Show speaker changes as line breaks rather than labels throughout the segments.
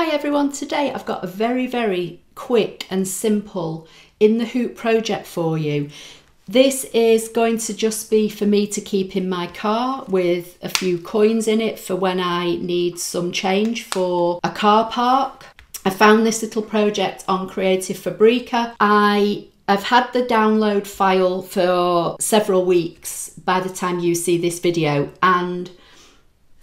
Hi everyone, today I've got a very, very quick and simple in the hoop project for you. This is going to just be for me to keep in my car with a few coins in it for when I need some change for a car park. I found this little project on Creative Fabrica. I have had the download file for several weeks by the time you see this video and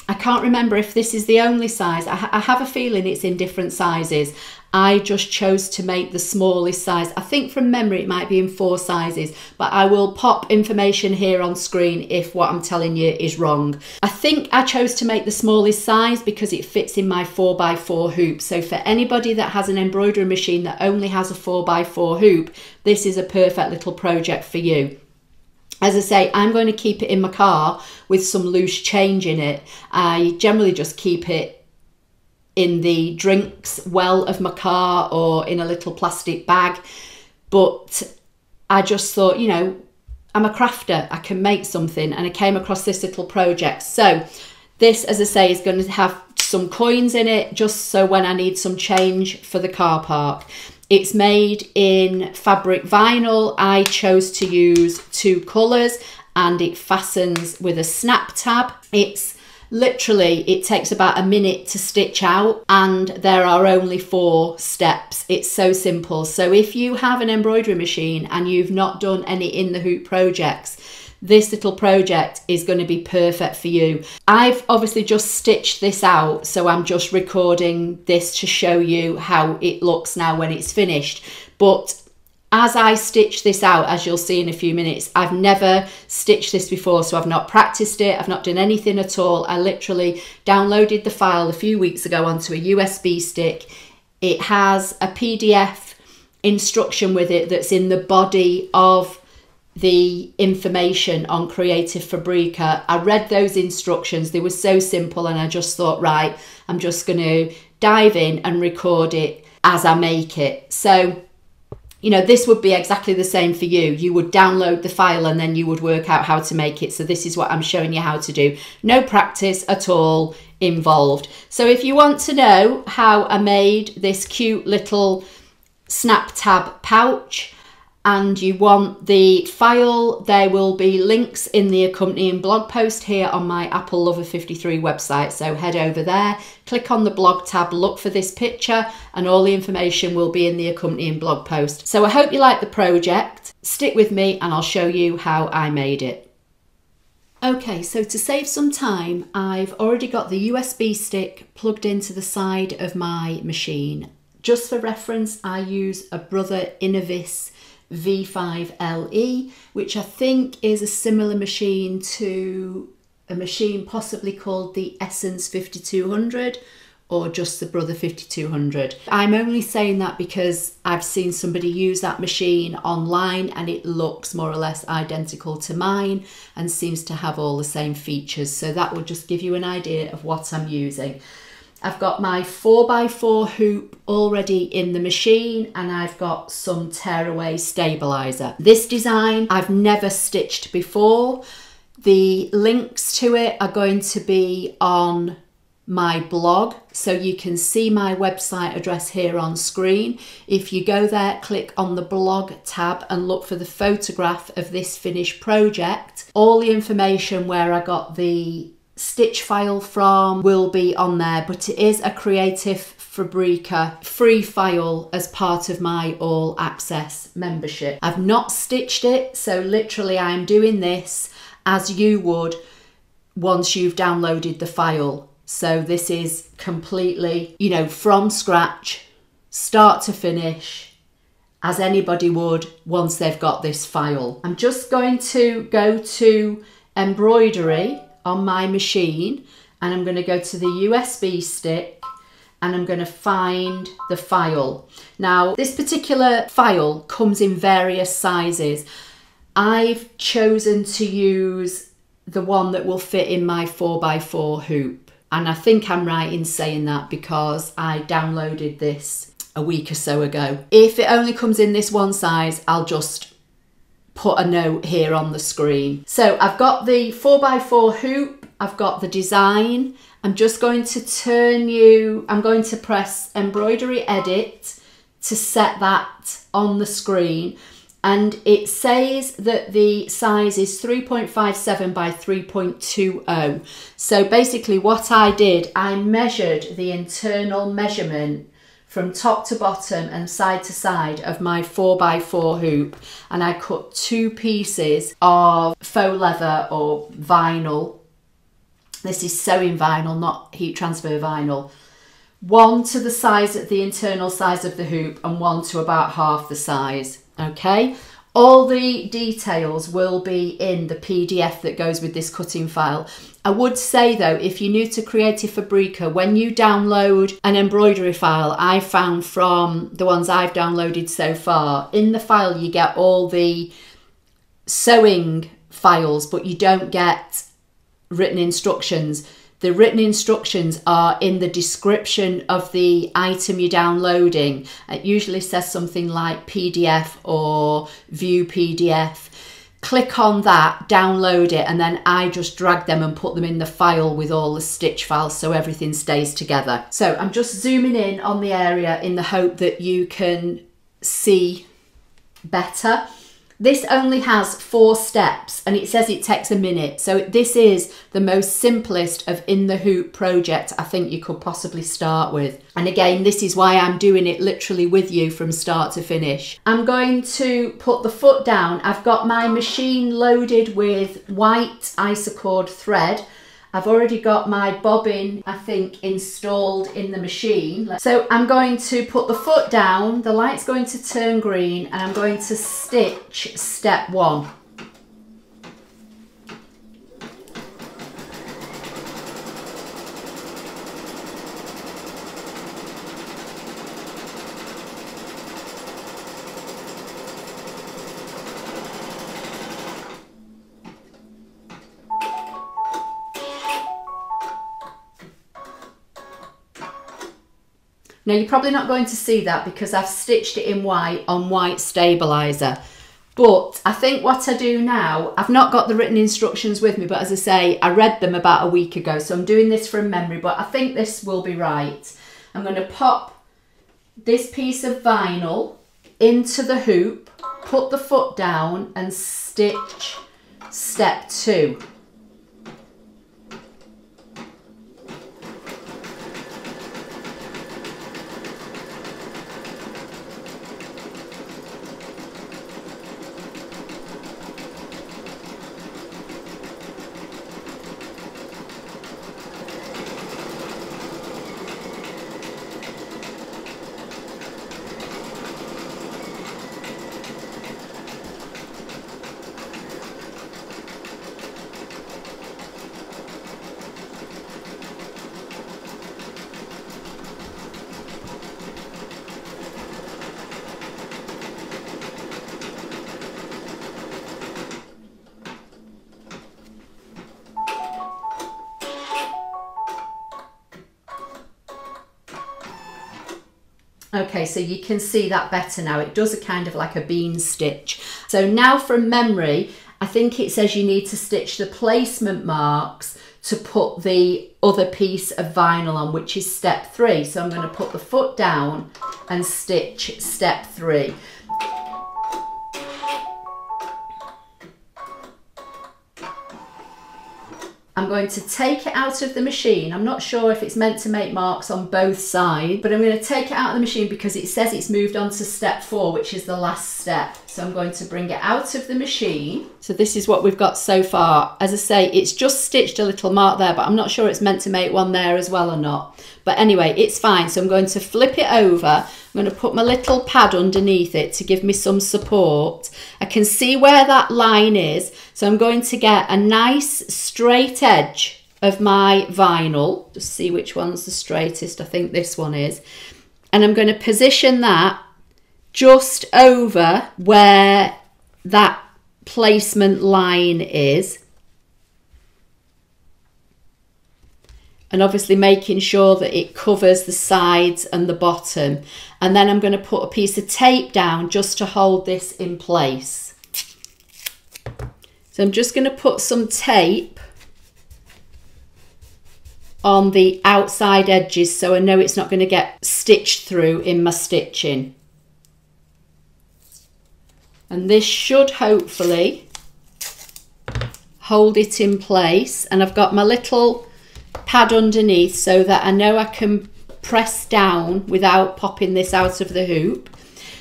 I can't remember if this is the only size. I, ha I, have a feeling it's in different sizes. I just chose to make the smallest size. I think from memory it might be in four sizes, but I will pop information here on screen if what I'm telling you is wrong. I think I chose to make the smallest size because it fits in my 4x4 hoop. So for anybody that has an embroidery machine that only has a 4x4 hoop, this is a perfect little project for you as I say, I'm going to keep it in my car with some loose change in it. I generally just keep it in the drinks well of my car or in a little plastic bag. But I just thought, you know, I'm a crafter, I can make something, and I came across this little project. So, this, as I say, is going to have some coins in it just so when I need some change for the car park. It's made in fabric vinyl. I chose to use two colours and it fastens with a snap tab. It's literally, it takes about a minute to stitch out and there are only four steps. It's so simple. So if you have an embroidery machine and you've not done any in the hoop projects, this little project is going to be perfect for you. I've obviously just stitched this out, so I'm just recording this to show you how it looks now when it's finished. But as I stitch this out, as you'll see in a few minutes, I've never stitched this before, so I've not practiced it, I've not done anything at all. I literally downloaded the file a few weeks ago onto a USB stick. It has a PDF instruction with it that's in the body of the information on Creative Fabrica. I read those instructions, they were so simple, and I just thought, right, I'm just going to dive in and record it as I make it. So, you know, this would be exactly the same for you. You would download the file and then you would work out how to make it. So, this is what I'm showing you how to do. No practice at all involved. So, if you want to know how I made this cute little snap tab pouch, and you want the file, there will be links in the accompanying blog post here on my Apple Lover 53 website. So head over there, click on the blog tab, look for this picture, and all the information will be in the accompanying blog post. So I hope you like the project. Stick with me and I'll show you how I made it. Okay, so to save some time, I've already got the USB stick plugged into the side of my machine. Just for reference, I use a Brother Innovis V5LE, which I think is a similar machine to a machine possibly called the Essence 5200 or just the Brother 5200. I'm only saying that because I've seen somebody use that machine online and it looks more or less identical to mine and seems to have all the same features. So that will just give you an idea of what I'm using. I've got my 4x4 hoop already in the machine and I've got some tearaway stabilizer. This design I've never stitched before. The links to it are going to be on my blog so you can see my website address here on screen if you go there click on the blog tab and look for the photograph of this finished project all the information where I got the stitch file from will be on there, but it is a Creative Fabrica free file as part of my all access membership. I've not stitched it, so literally I'm doing this as you would once you've downloaded the file. So this is completely, you know, from scratch, start to finish, as anybody would once they've got this file. I'm just going to go to embroidery on my machine and I'm going to go to the USB stick and I'm going to find the file. Now, this particular file comes in various sizes. I've chosen to use the one that will fit in my 4x4 hoop. And I think I'm right in saying that because I downloaded this a week or so ago. If it only comes in this one size, I'll just put a note here on the screen. So I've got the 4x4 hoop, I've got the design. I'm just going to turn you, I'm going to press embroidery edit to set that on the screen and it says that the size is 3.57 by 3.20. So basically what I did, I measured the internal measurement from top to bottom and side to side of my 4x4 hoop and I cut two pieces of faux leather or vinyl. This is sewing vinyl, not heat transfer vinyl. One to the size, the internal size of the hoop and one to about half the size okay? All the details will be in the PDF that goes with this cutting file. I would say though, if you're new to Creative Fabrica, when you download an embroidery file, I found from the ones I've downloaded so far, in the file you get all the sewing files, but you don't get written instructions. The written instructions are in the description of the item you're downloading. It usually says something like PDF or view PDF. Click on that, download it, and then I just drag them and put them in the file with all the stitch files so everything stays together. So I'm just zooming in on the area in the hope that you can see better. This only has four steps and it says it takes a minute. So this is the most simplest of in the hoop projects I think you could possibly start with. And again, this is why I'm doing it literally with you from start to finish. I'm going to put the foot down. I've got my machine loaded with white Isacord thread I've already got my bobbin, I think, installed in the machine. So I'm going to put the foot down, the light's going to turn green, and I'm going to stitch step one. Now you're probably not going to see that because I've stitched it in white on white stabiliser. But I think what I do now, I've not got the written instructions with me, but as I say, I read them about a week ago. So I'm doing this from memory, but I think this will be right. I'm going to pop this piece of vinyl into the hoop, put the foot down and stitch step two. Okay, so you can see that better now. It does a kind of like a bean stitch. So now from memory, I think it says you need to stitch the placement marks to put the other piece of vinyl on, which is step three. So I'm going to put the foot down and stitch step three. I'm going to take it out of the machine. I'm not sure if it's meant to make marks on both sides, but I'm going to take it out of the machine because it says it's moved on to step four, which is the last step. So I'm going to bring it out of the machine. So this is what we've got so far. As I say, it's just stitched a little mark there, but I'm not sure it's meant to make one there as well or not. But anyway, it's fine. So I'm going to flip it over. I'm going to put my little pad underneath it to give me some support. I can see where that line is. So I'm going to get a nice straight edge of my vinyl. Just see which one's the straightest. I think this one is. And I'm going to position that just over where that placement line is. And obviously making sure that it covers the sides and the bottom. And then I'm going to put a piece of tape down just to hold this in place. So I'm just going to put some tape on the outside edges so I know it's not going to get stitched through in my stitching. And this should hopefully hold it in place and I've got my little pad underneath so that I know I can press down without popping this out of the hoop.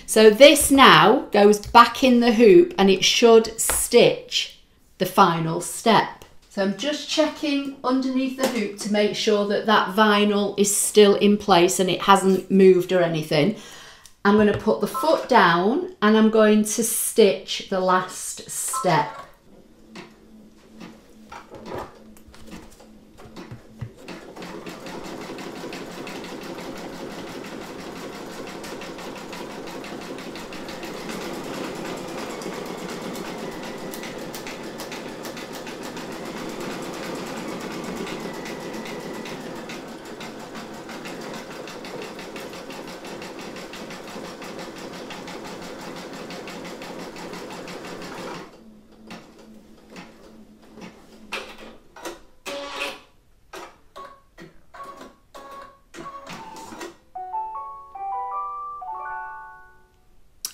So this now goes back in the hoop and it should stitch the final step. So I'm just checking underneath the hoop to make sure that that vinyl is still in place and it hasn't moved or anything. I'm going to put the foot down and I'm going to stitch the last step.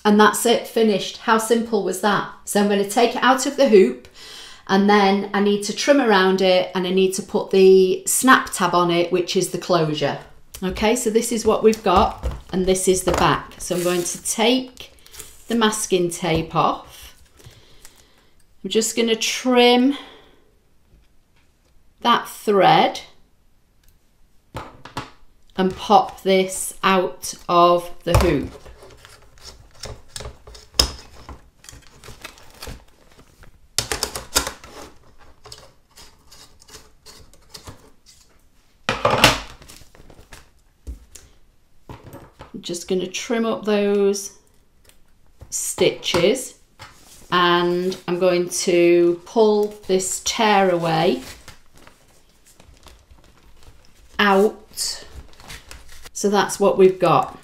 And that's it finished. How simple was that? So i'm going to take it out of the hoop and then i need to trim around it and i need to put the snap tab on it which is the closure. Okay so this is what we've got and this is the back. So i'm going to take the masking tape off. I'm just going to trim that thread and pop this out of the hoop just going to trim up those stitches. And I'm going to pull this tear away out. So that's what we've got.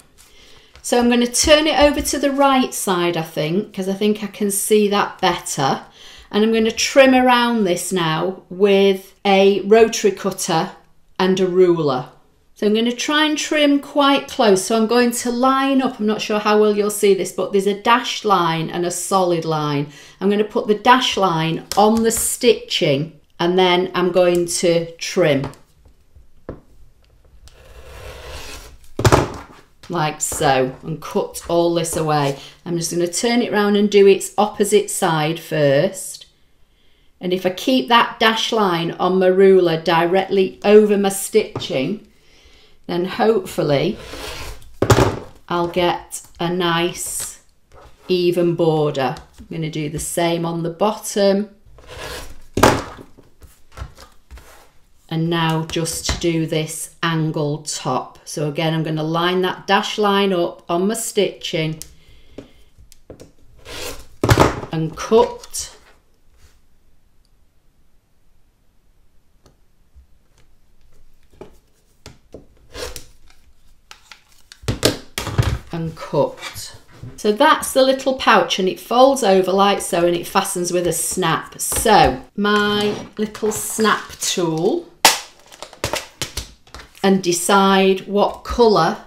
So I'm going to turn it over to the right side I think because I think I can see that better. And I'm going to trim around this now with a rotary cutter and a ruler so I'm going to try and trim quite close. So I'm going to line up, I'm not sure how well you'll see this, but there's a dashed line and a solid line. I'm going to put the dash line on the stitching and then I'm going to trim. Like so, and cut all this away. I'm just going to turn it around and do its opposite side first. And if I keep that dash line on my ruler directly over my stitching, then hopefully I'll get a nice even border. I'm going to do the same on the bottom. And now just to do this angled top. So again, I'm going to line that dash line up on my stitching and cut and cut. So that's the little pouch and it folds over like so and it fastens with a snap. So my little snap tool and decide what colour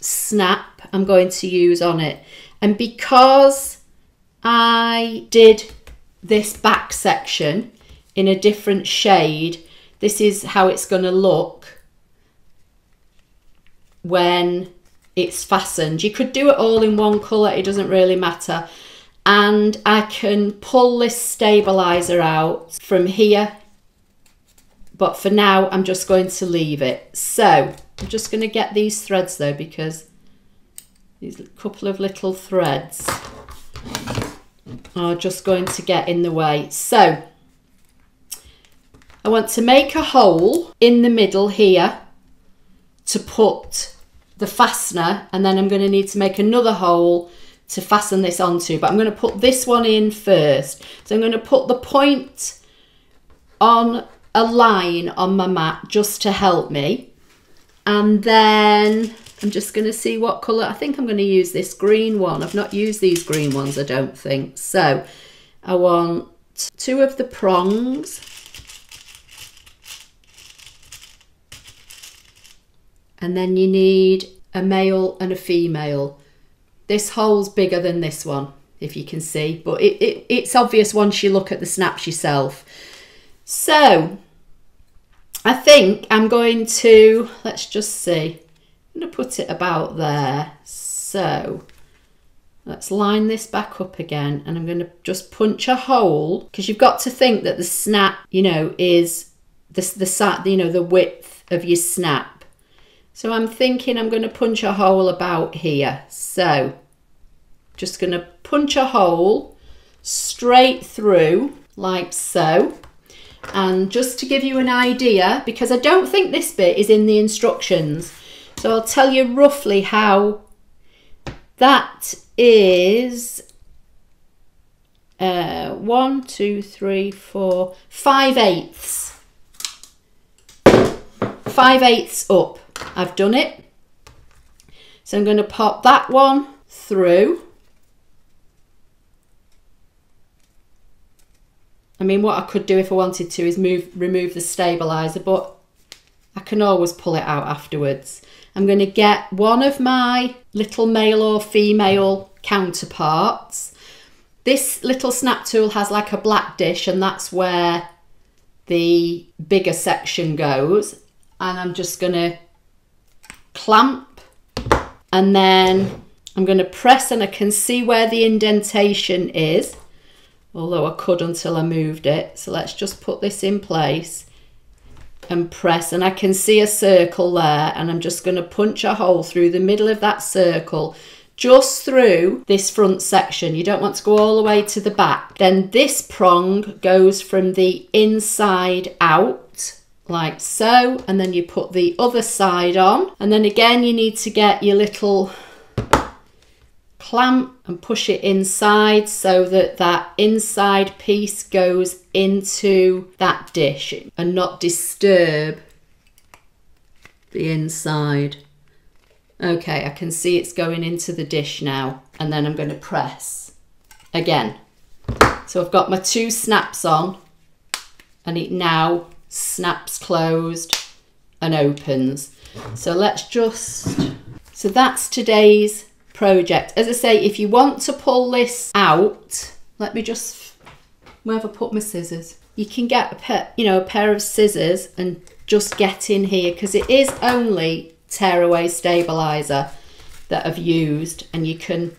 snap I'm going to use on it. And because I did this back section in a different shade, this is how it's going to look when it's fastened. You could do it all in one colour, it doesn't really matter. And I can pull this stabiliser out from here. But for now, I'm just going to leave it. So I'm just going to get these threads though, because these couple of little threads are just going to get in the way. So I want to make a hole in the middle here to put the fastener and then I'm going to need to make another hole to fasten this onto. But I'm going to put this one in first. So I'm going to put the point on a line on my mat just to help me. And then I'm just going to see what colour I think I'm going to use this green one. I've not used these green ones I don't think. So I want two of the prongs and then you need a male and a female. This hole's bigger than this one, if you can see, but it, it, it's obvious once you look at the snaps yourself. So, I think I'm going to, let's just see, I'm going to put it about there. So, let's line this back up again and I'm going to just punch a hole because you've got to think that the snap, you know, is the, the, you know, the width of your snap so I'm thinking I'm going to punch a hole about here. So just going to punch a hole straight through like so. And just to give you an idea, because I don't think this bit is in the instructions, so I'll tell you roughly how that is uh, one, two, three, four, five eighths. Five eighths up. I've done it. So I'm going to pop that one through. I mean, what I could do if I wanted to is move, remove the stabiliser, but I can always pull it out afterwards. I'm going to get one of my little male or female counterparts. This little snap tool has like a black dish and that's where the bigger section goes. And I'm just going to clamp and then I'm going to press and I can see where the indentation is although I could until I moved it so let's just put this in place and press and I can see a circle there and I'm just going to punch a hole through the middle of that circle just through this front section. You don't want to go all the way to the back. Then this prong goes from the inside out like so and then you put the other side on and then again you need to get your little clamp and push it inside so that that inside piece goes into that dish and not disturb the inside. Okay, I can see it's going into the dish now and then I'm going to press again. So I've got my two snaps on and it now snaps closed and opens. So let's just, so that's today's project. As I say, if you want to pull this out, let me just, where have I put my scissors? You can get a pair, you know, a pair of scissors and just get in here because it is only tearaway stabilizer that I've used and you can,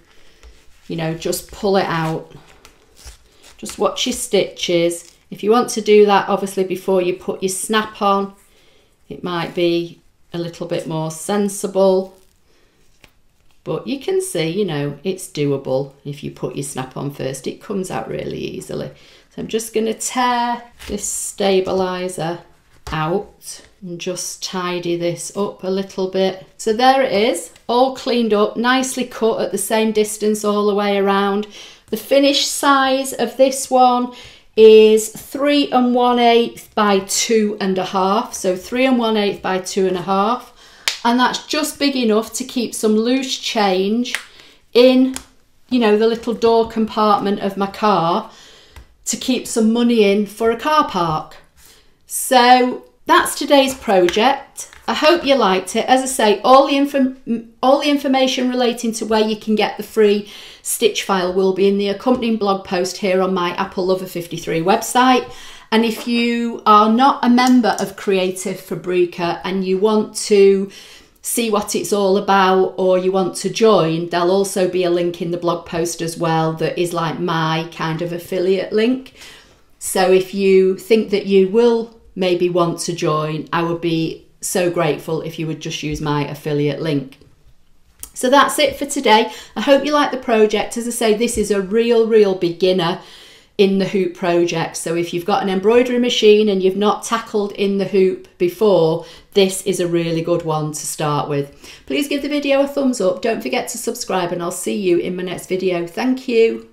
you know, just pull it out. Just watch your stitches if you want to do that, obviously before you put your snap on, it might be a little bit more sensible. But you can see, you know, it's doable if you put your snap on first. It comes out really easily. So I'm just going to tear this stabiliser out and just tidy this up a little bit. So there it is, all cleaned up, nicely cut at the same distance all the way around. The finished size of this one is three and one eighth by two and a half. So three and one eighth by two and a half. And that's just big enough to keep some loose change in, you know, the little door compartment of my car to keep some money in for a car park. So that's today's project. I hope you liked it. As I say, all the, all the information relating to where you can get the free stitch file will be in the accompanying blog post here on my Apple Lover 53 website. And if you are not a member of Creative Fabrica and you want to see what it's all about or you want to join, there'll also be a link in the blog post as well that is like my kind of affiliate link. So if you think that you will maybe want to join, I would be so grateful if you would just use my affiliate link. So that's it for today. I hope you like the project. As I say, this is a real, real beginner in the hoop project. So if you've got an embroidery machine and you've not tackled in the hoop before, this is a really good one to start with. Please give the video a thumbs up. Don't forget to subscribe and I'll see you in my next video. Thank you.